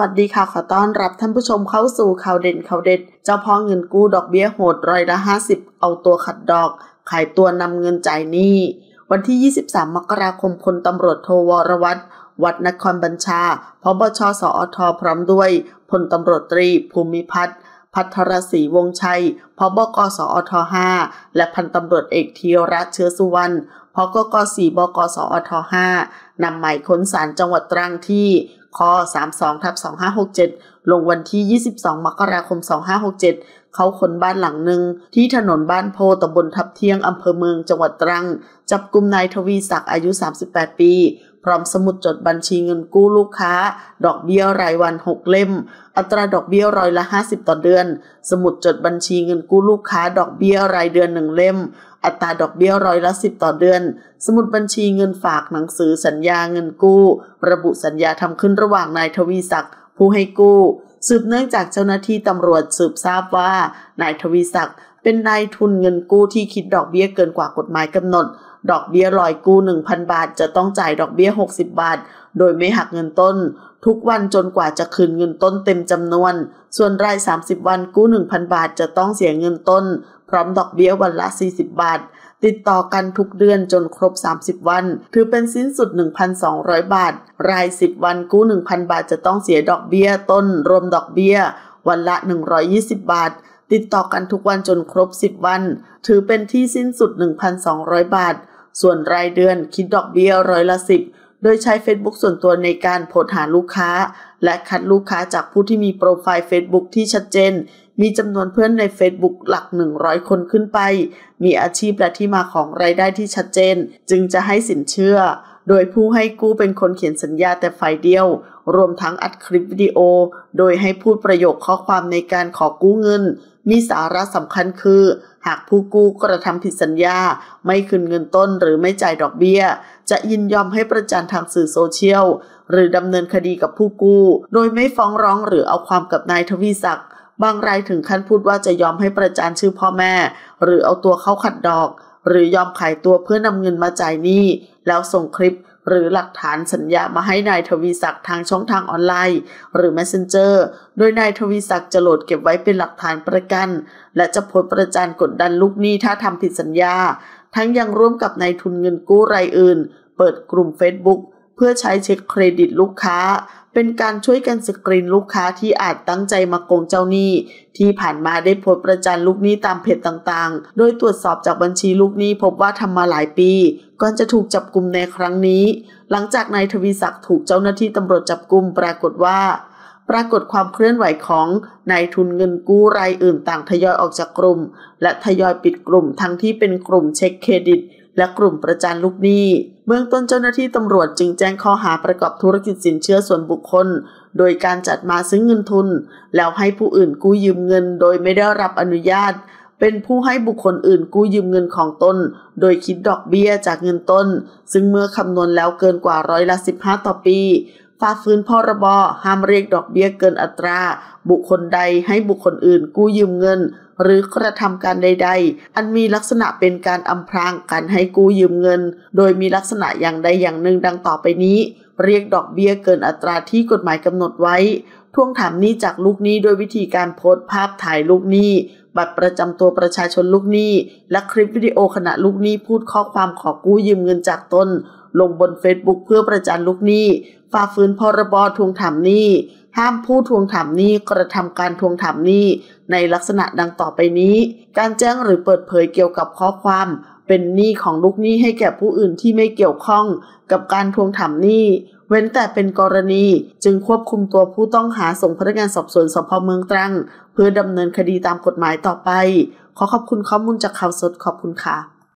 วัสดีค่ะ ขอต้อนรับท่านผู้ชมเข้าสู่ข่าวเด่นข่าวเด็ด เจ้าพ่อเงินกู้ดอกเบี้ยโหดร้อยละ50 เอาตัวขัดดอก ขายตัวนำเงินจ่ายหนี้ วันที่ 23 มกราคมพลตำรวจโทวรวัตรวัดนครบัญชาพบชสอทพร้อมด้วยพลตำรวจตรีภูมิพัฒน์พัทรศรีวงชัยพบกสอท5และพันตำรวจเอกธีระเชื้อสุวรรณพกก4บกสอท5นำหมายค้นศาลจังหวัดตรังที่ ค32ทับ2567 ลงวันที่ 22 มกราคม 2567 เขาคนบ้านหลังหนึ่งที่ถนนบ้านโพตำบลทับเที่ยงอำเภอเมืองจังหวัดตรัง จับกลุ่มนายทวีศักดิ์อายุ 38 ปี พร้อมสมุดจดบัญชีเงินกู้ลูกค้า ดอกเบี้ยรายวัน 6 เล่ม อัตราดอกเบี้ยร้อยละ 50 ต่อเดือน สมุดจดบัญชีเงินกู้ลูกค้า ดอกเบี้ยรายเดือน 1 เล่ม อัตราดอกเบี้ยร้อยละสิบต่อเดือน สมุดบัญชีเงินฝากหนังสือสัญญาเงินกู้ ระบุสัญญาทำขึ้นระหว่างนายทวีศักดิ์ผู้ให้กู้ สืบเนื่องจากเจ้าหน้าที่ตำรวจสืบทราบว่านายทวีศักดิ์เป็นนายทุนเงินกู้ที่คิดดอกเบี้ยเกินกว่ากฎหมายกำหนด ดอกเบี้ยลอยกู้ 1,000 บาท จะต้องจ่ายดอกเบี้ย 60 บาท โดยไม่หักเงินต้น ทุกวันจนกว่าจะคืนเงินต้นเต็มจำนวน ส่วนราย 30 วันกู้ 1,000 บาท จะต้องเสียเงินต้น พร้อมดอกเบี้ยวันละ 40 บาท ติดต่อกันทุกเดือนจนครบ 30 วัน ถือเป็นสิ้นสุด 1,200 บาท ราย 10 วันกู้ 1,000 บาท จะต้องเสียดอกเบี้ยต้น รวมดอกเบี้ย วันละ 120 บาทติดต่อกันทุกวันจนครบ 10 วัน ถือเป็นที่สิ้นสุด 1,200 บาท ส่วนรายเดือนคิดดอกเบี้ยร้อยละ10โดยใช้ Facebook ส่วนตัวในการโพสหาลูกค้า และคัดลูกค้าจากผู้ที่มีโปรไฟล์ Facebook ที่ชัดเจน มีจำนวนเพื่อนใน Facebook หลัก 100 คนขึ้นไป มีอาชีพและที่มาของรายได้ที่ชัดเจน จึงจะให้สินเชื่อ โดยผู้ให้กู้เป็นคนเขียนสัญญาแต่ฝ่ายเดียว รวมทั้งอัดคลิปวิดีโอ โดยให้พูดประโยคข้อความในการขอกู้เงิน มีสาระสำคัญคือ หากผู้กู้กระทำผิดสัญญา ไม่คืนเงินต้นหรือไม่จ่ายดอกเบี้ย จะยินยอมให้ประจานทางสื่อโซเชียล หรือดำเนินคดีกับผู้กู้ โดยไม่ฟ้องร้องหรือเอาความกับนายทวีศักดิ์บางรายถึงขั้นพูดว่าจะยอมให้ประจานชื่อพ่อแม่ หรือเอาตัวเข้าขัดดอก หรือยอมขายตัวเพื่อนำเงินมาจ่ายหนี้ แล้วส่งคลิปหรือหลักฐานสัญญามาให้นายทวีศักดิ์ทางช่องทางออนไลน์ หรือ Messenger โดยนายทวีศักดิ์จะโหลดเก็บไว้เป็นหลักฐานประกัน และจะโพสประจานกดดันลูกหนี้ถ้าทำผิดสัญญา ทั้งยังร่วมกับนายทุนเงินกู้รายอื่น เปิดกลุ่ม Facebook เพื่อใช้เช็คเครดิตลูกค้า เป็นการช่วยกันสกรีนลูกค้าที่อาจตั้งใจมาโกงเจ้าหนี้ ที่ผ่านมาได้โพสประจานลูกหนี้ตามเพจต่างๆ โดยตรวจสอบจากบัญชีลูกหนี้พบว่าทำมาหลายปี ก่อนจะถูกจับกลุ่มในครั้งนี้ หลังจากนายทวีศักดิ์ถูกเจ้าหน้าที่ตำรวจจับกลุ่มปรากฏว่าปรากฏความเคลื่อนไหวของนายทุนเงินกู้รายอื่นต่างทยอยออกจากกลุ่ม และทยอยปิดกลุ่มทั้งที่เป็นกลุ่มเช็คเครดิต และกลุ่มประจานลูกหนี้ เบื้องต้นเจ้าหน้าที่ตำรวจจึงแจ้งข้อหาประกอบธุรกิจสินเชื่อส่วนบุคคล โดยการจัดมาซึ่งเงินทุน แล้วให้ผู้อื่นกู้ยืมเงิน โดยไม่ได้รับอนุญาต เป็นผู้ให้บุคคลอื่นกู้ยืมเงินของตน โดยคิดดอกเบี้ยจากเงินต้น ซึ่งเมื่อคำนวณแล้วเกินกว่าร้อยละ 15 ต่อปีฝ่าฝืนพรบห้ามเรียกดอกเบี้ยเกินอัตรา บุคคลใดให้บุคคลอื่นกู้ยืมเงิน หรือกระทำการใด ๆ อันมีลักษณะเป็นการอำพรางการให้กู้ยืมเงิน โดยมีลักษณะอย่างใดอย่างหนึ่งดังต่อไปนี้ เรียกดอกเบี้ยเกินอัตราที่กฎหมายกำหนดไว้ ทวงถามหนี้จากลูกหนี้โดยวิธีการโพสต์ภาพถ่ายลูกหนี้บัตรประจำตัวประชาชนลูกหนี้ และคลิปวิดีโอขณะลูกหนี้พูดข้อความขอกู้ยืมเงินจากตนลงบนเฟซบุ๊กเพื่อประจานลูกหนี้ ฝ่าฝืนพรบทวงถามหนี้ ห้ามผู้ทวงถามหนี้กระทำการทวงถามหนี้ในลักษณะดังต่อไปนี้ การแจ้งหรือเปิดเผยเกี่ยวกับข้อความเป็นหนี้ของลูกหนี้ให้แก่ผู้อื่นที่ไม่เกี่ยวข้องกับการทวงถามหนี้ เว้นแต่เป็นกรณีจึงควบคุมตัวผู้ต้องหาส่งพนักงานสอบสวนสพเมืองตรัง เพื่อดำเนินคดีตามกฎหมายต่อไป ขอขอบคุณข้อมูลจากข่าวสดขอบคุณค่ะ